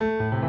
Música